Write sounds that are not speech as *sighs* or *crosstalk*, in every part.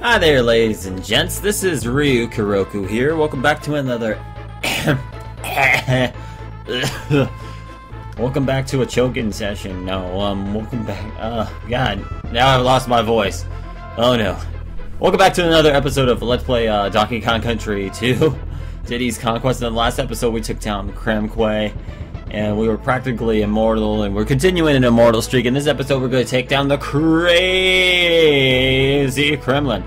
Hi there, ladies and gents. This is Ryukiroku here. Welcome back to another. *coughs* welcome back to a choking session. No, um, welcome back. Uh, God, now I've lost my voice. Oh no. Welcome back to another episode of Let's Play uh, Donkey Kong Country 2 *laughs* Diddy's Kong Quest. In the last episode, we took down Krem Quay and we were practically immortal, and we're continuing an immortal streak. In this episode, we're going to take down the Krazy Kremland,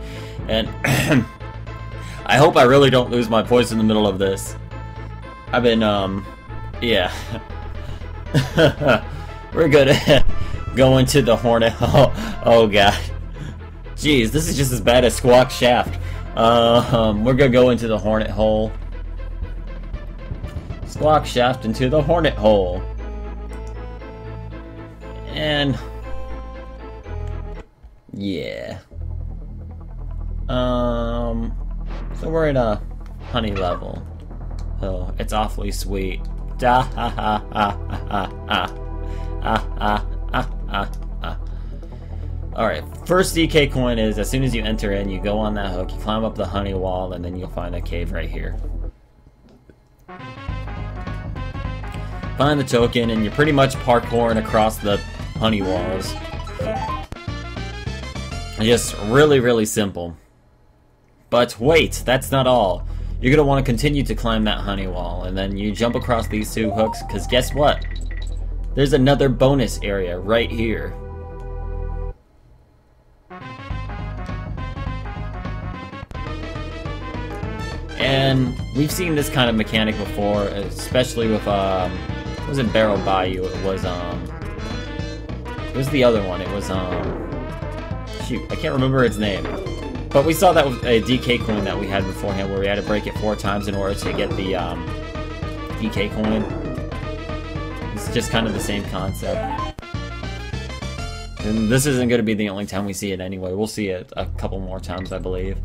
and *clears throat* I hope I really don't lose my voice in the middle of this. I've been, um, yeah. *laughs* we're gonna *laughs* go into the Hornet. *laughs* Oh, oh god. Jeez, this is just as bad as Squawk Shaft. Uh, um, we're gonna go into the Hornet Hole. Lock shaft into the hornet hole. And... Yeah. Um... So we're at a honey level. Oh, it's awfully sweet. Da ha ha ha ha ha. ha. ah ah ah ah. Alright, first DK coin is as soon as you enter in, you go on that hook, you climb up the honey wall, and then you'll find a cave right here. Find the token, and you're pretty much parkouring across the honey walls. Just really, really simple. But wait, that's not all. You're gonna want to continue to climb that honey wall, and then you jump across these two hooks, because guess what? There's another bonus area right here. And we've seen this kind of mechanic before, especially with, um, it wasn't Barrel Bayou, it was, um, it was the other one, it was, um, shoot, I can't remember its name. But we saw that with a DK coin that we had beforehand, where we had to break it four times in order to get the, um, DK coin. It's just kind of the same concept. And this isn't going to be the only time we see it anyway. We'll see it a couple more times, I believe.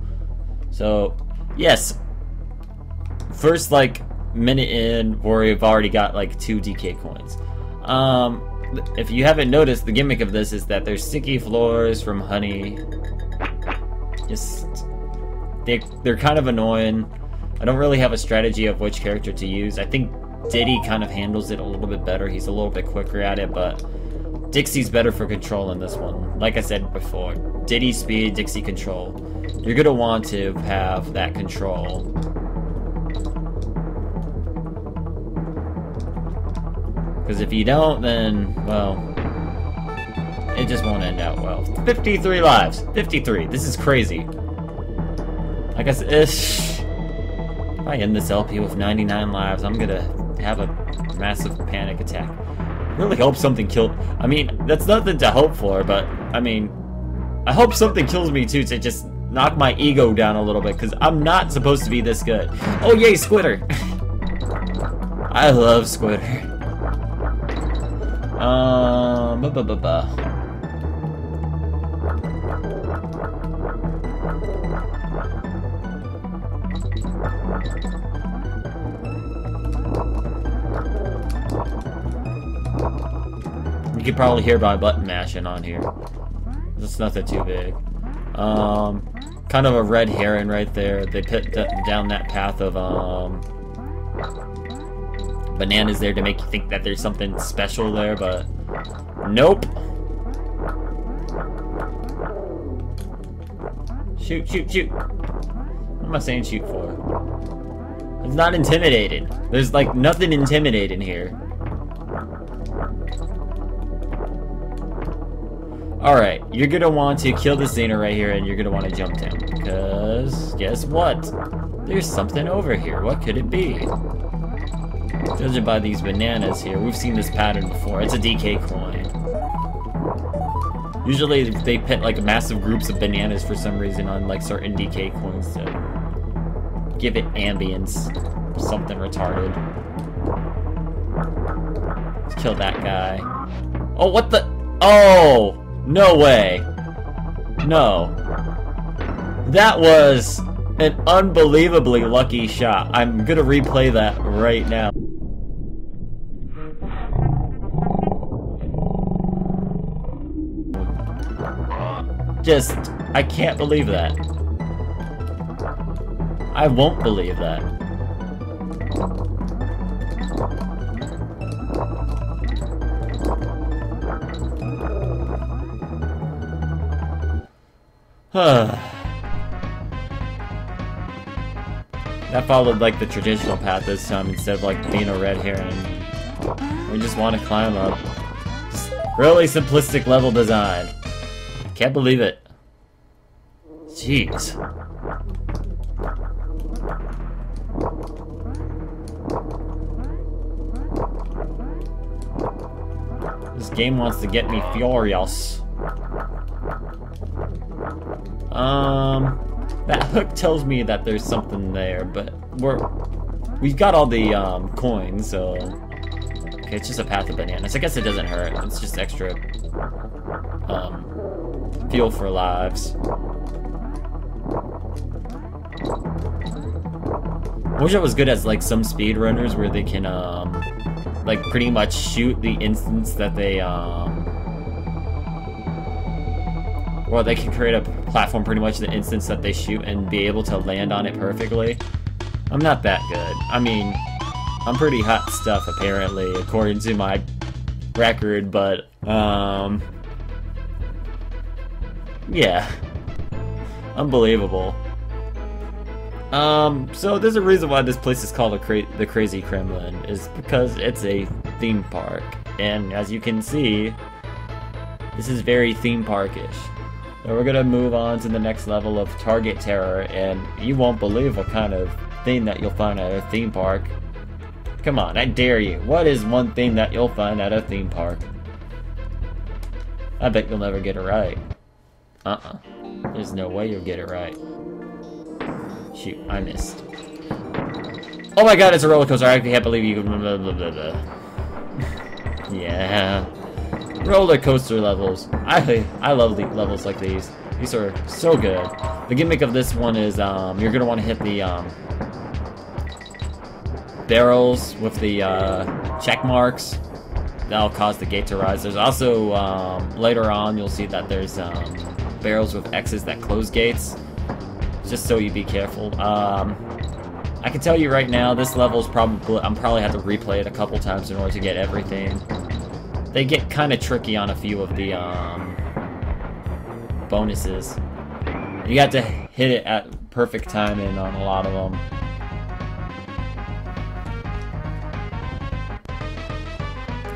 So, yes, first like minute in where we've already got like two DK coins. Um, if you haven't noticed, the gimmick of this is that there's sticky floors from honey. Just they they're kind of annoying. I don't really have a strategy of which character to use. I think Diddy kind of handles it a little bit better. He's a little bit quicker at it, but Dixie's better for control in this one. Like I said before, Diddy speed, Dixie control. You're gonna want to have that control Because if you don't, then, well, it just won't end out well. 53 lives! 53! This is crazy. I said, if I end this LP with 99 lives, I'm gonna have a massive panic attack. Really hope something killed. I mean, that's nothing to hope for, but, I mean, I hope something kills me too to just knock my ego down a little bit, because I'm not supposed to be this good. Oh, yay, Squitter! *laughs* I love Squitter. Um. You can probably hear my button mashing on here. It's nothing too big. Um, kind of a red herring right there. They put down that path of, um, bananas there to make you think that there's something special there, but nope. Shoot, shoot, shoot. What am I saying shoot for? It's not intimidating. There's like nothing intimidating here. Alright, you're gonna want to kill the Zinger right here and you're gonna want to jump down. Because, guess what? There's something over here. What could it be? Judging by these bananas here, we've seen this pattern before. It's a DK coin. Usually they put like massive groups of bananas for some reason on like certain DK coins to give it ambience. Something retarded. Let's kill that guy. Oh, what the? Oh! No way. No. That was an unbelievably lucky shot. I'm gonna replay that right now. Just, I can't believe that. I won't believe that. Huh *sighs* That followed like the traditional path this time instead of like being a red heron. We just want to climb up. Just really simplistic level design. Can't believe it. Jeez. This game wants to get me furious. Um, that hook tells me that there's something there, but we're we've got all the um, coins, so okay, it's just a path of bananas. I guess it doesn't hurt. It's just extra um, fuel for lives. I wish I was good as like some speedrunners where they can um like pretty much shoot the instance that they um or they can create a platform pretty much the instance that they shoot and be able to land on it perfectly. I'm not that good. I mean, I'm pretty hot stuff apparently, according to my record, but, um... Yeah. Unbelievable. Um, so there's a reason why this place is called cra the Krazy Kremland, is because it's a theme park. And as you can see, this is very theme parkish. So we're gonna move on to the next level of Target Terror, and you won't believe what kind of thing that you'll find at a theme park. Come on, I dare you. What is one thing that you'll find at a theme park? I bet you'll never get it right. Uh-uh. There's no way you'll get it right. Shoot, I missed. Oh my god, it's a roller coaster. I can't believe you. Blah, *laughs* yeah roller coaster levels. I I love the levels like these. These are so good. The gimmick of this one is um, you're gonna want to hit the um, barrels with the uh, check marks. That'll cause the gate to rise. There's also um, later on you'll see that there's um, barrels with X's that close gates. Just so you be careful. Um, I can tell you right now, this level is probably I'm probably have to replay it a couple times in order to get everything they get kind of tricky on a few of the um, bonuses. You got to hit it at perfect timing on a lot of them.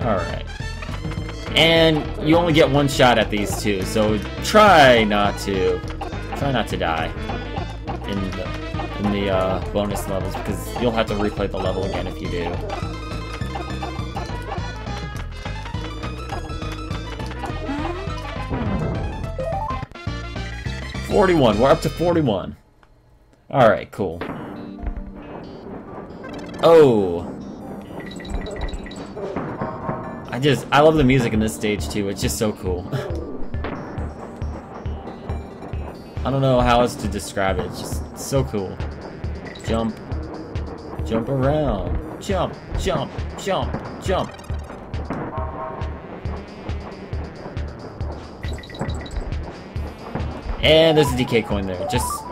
Alright. And you only get one shot at these two, so try not to try not to die in the in the uh, bonus levels because you'll have to replay the level again if you do. 41. We're up to 41. Alright, cool. Oh. I just, I love the music in this stage too. It's just so cool. I don't know how else to describe it. It's just so cool. Jump. Jump around. Jump, jump, jump, jump. And there's a DK coin there. Just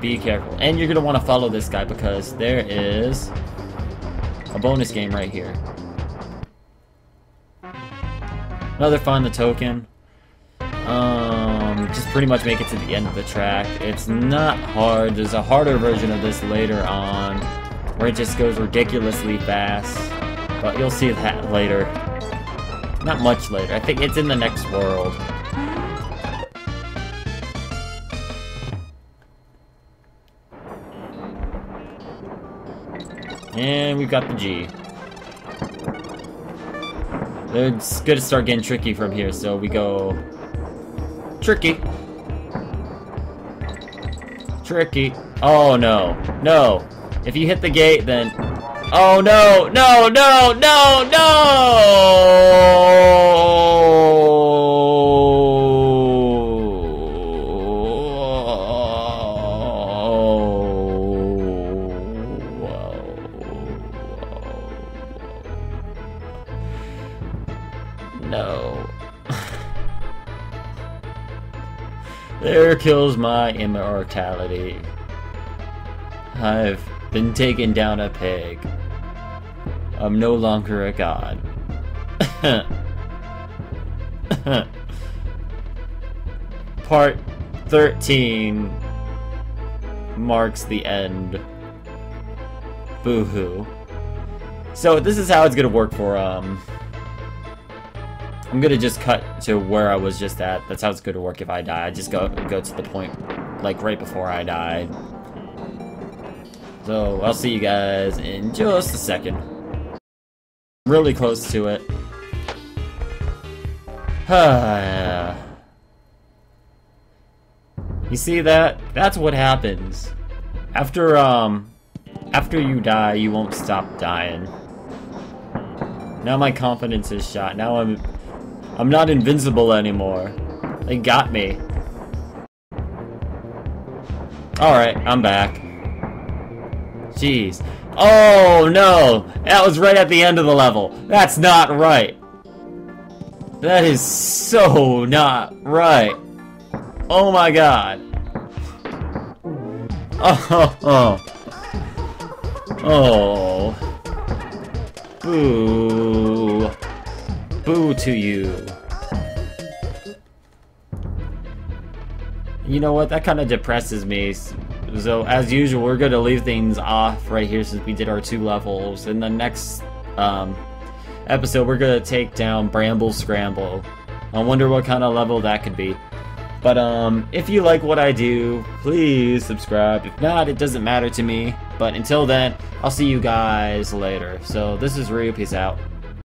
be careful. And you're going to want to follow this guy because there is a bonus game right here. Another find the token. Um, just pretty much make it to the end of the track. It's not hard. There's a harder version of this later on where it just goes ridiculously fast. But you'll see that later. Not much later. I think it's in the next world. And we've got the G. It's gonna start getting tricky from here, so we go... Tricky. Tricky. Oh, no. No. If you hit the gate, then... Oh, no! No, no, no, no! My immortality. I've been taken down a peg. I'm no longer a god. *laughs* Part 13 marks the end. Boo-hoo. So this is how it's gonna work for, um... I'm gonna just cut to where I was just at. That's how it's gonna work if I die. I just go go to the point, like, right before I died. So, I'll see you guys in just a second. Really close to it. *sighs* you see that? That's what happens. After, um, after you die, you won't stop dying. Now my confidence is shot. Now I'm, I'm not invincible anymore. They got me. Alright, I'm back. Jeez. Oh, no! That was right at the end of the level. That's not right. That is so not right. Oh my god. *laughs* Oh, oh. Oh. Boo. Boo to you. You know what? That kind of depresses me. So, as usual, we're going to leave things off right here since we did our two levels. In the next um, episode, we're going to take down Bramble Scramble. I wonder what kind of level that could be. But um, if you like what I do, please subscribe. If not, it doesn't matter to me. But until then, I'll see you guys later. So this is Ryu. Peace out.